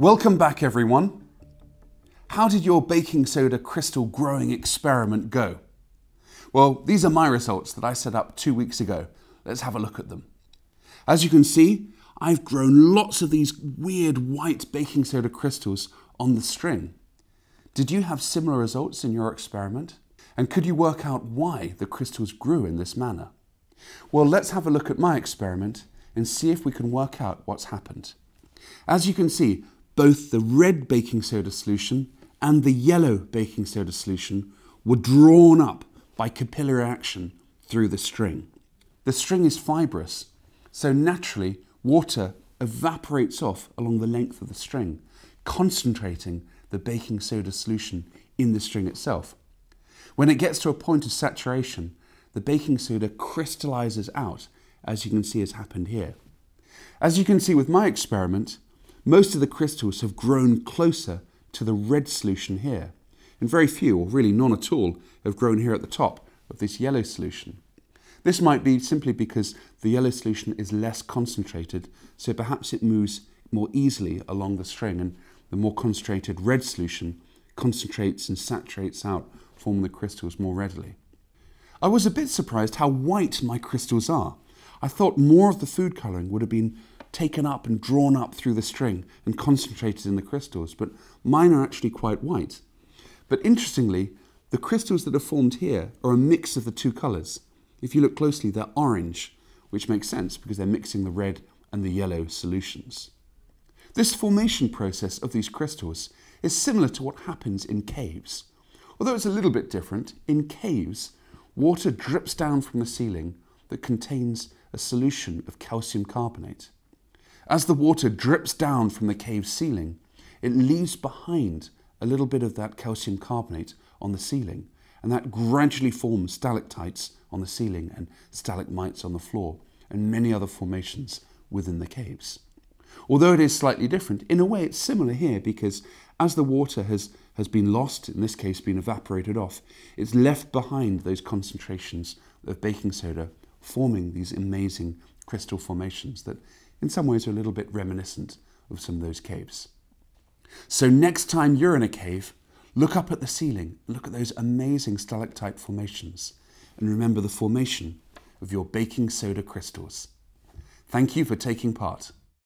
Welcome back, everyone. How did your baking soda crystal growing experiment go? Well, these are my results that I set up two weeks ago. Let's have a look at them. As you can see, I've grown lots of these weird white baking soda crystals on the string. Did you have similar results in your experiment? And could you work out why the crystals grew in this manner? Well, let's have a look at my experiment and see if we can work out what's happened. As you can see, both the red baking soda solution and the yellow baking soda solution were drawn up by capillary action through the string. The string is fibrous, so naturally water evaporates off along the length of the string, concentrating the baking soda solution in the string itself. When it gets to a point of saturation, the baking soda crystallizes out, as you can see has happened here. As you can see with my experiment, most of the crystals have grown closer to the red solution here, and very few, or really none at all, have grown here at the top of this yellow solution. This might be simply because the yellow solution is less concentrated, so perhaps it moves more easily along the string, and the more concentrated red solution concentrates and saturates out, forming the crystals more readily. I was a bit surprised how white my crystals are. I thought more of the food colouring would have been taken up and drawn up through the string and concentrated in the crystals, but mine are actually quite white. But interestingly, the crystals that are formed here are a mix of the two colours. If you look closely, they're orange, which makes sense because they're mixing the red and the yellow solutions. This formation process of these crystals is similar to what happens in caves. Although it's a little bit different, in caves, water drips down from the ceiling that contains a solution of calcium carbonate. As the water drips down from the cave ceiling, it leaves behind a little bit of that calcium carbonate on the ceiling, and that gradually forms stalactites on the ceiling and stalagmites on the floor, and many other formations within the caves. Although it is slightly different, in a way it's similar here because as the water has, has been lost, in this case been evaporated off, it's left behind those concentrations of baking soda, forming these amazing crystal formations that in some ways are a little bit reminiscent of some of those caves. So next time you're in a cave, look up at the ceiling, look at those amazing stalactite formations, and remember the formation of your baking soda crystals. Thank you for taking part.